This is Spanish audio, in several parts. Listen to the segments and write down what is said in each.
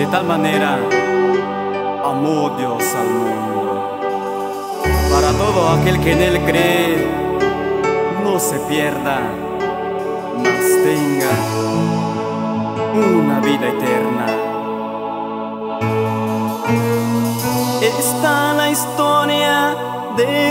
de tal manera amó Dios al mundo. Para todo aquel que en Él cree, no se pierda, mas tenga una vida eterna. Está la historia de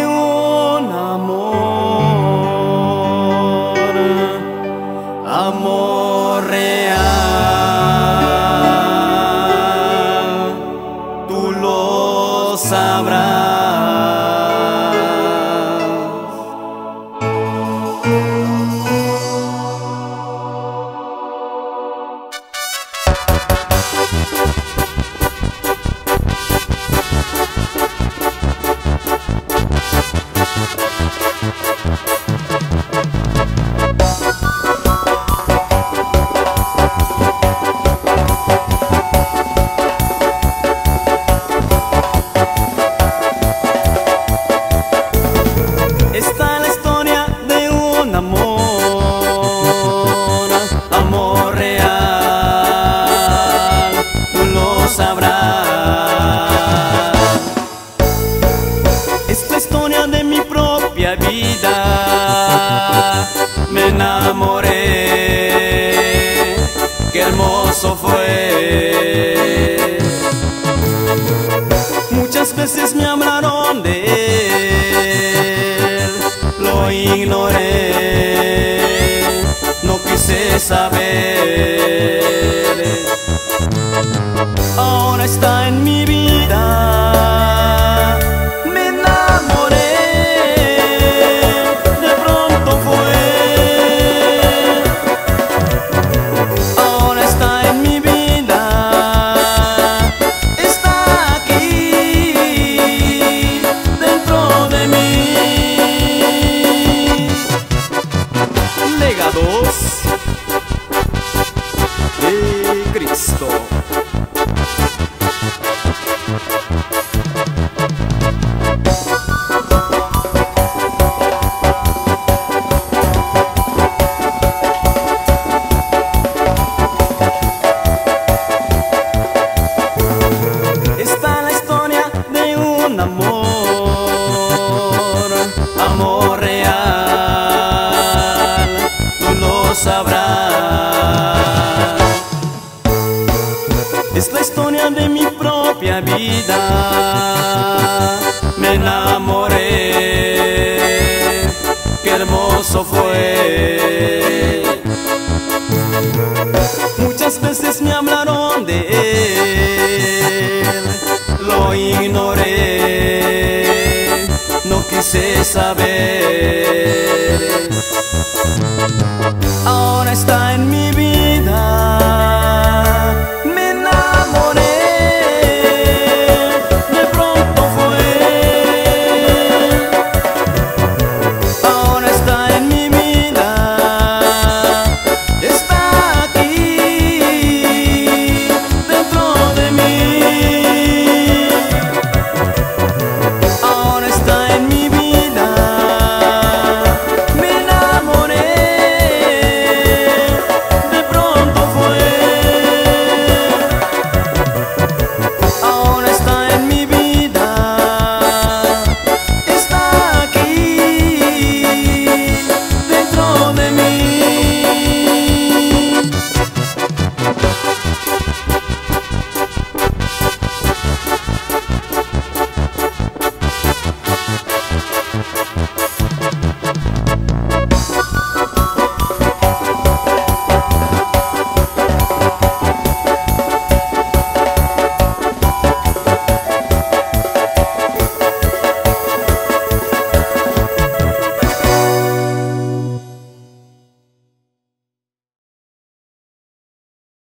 hermoso fue. Muchas veces me hablaron de él, lo ignoré, no quise saber. Ahora está en mi vida, de Cristo. Está la historia de un amor, amor real, tú lo sabrás. Propia vida, me enamoré, qué hermoso fue. Muchas veces me hablaron de él, lo ignoré, no quise saber.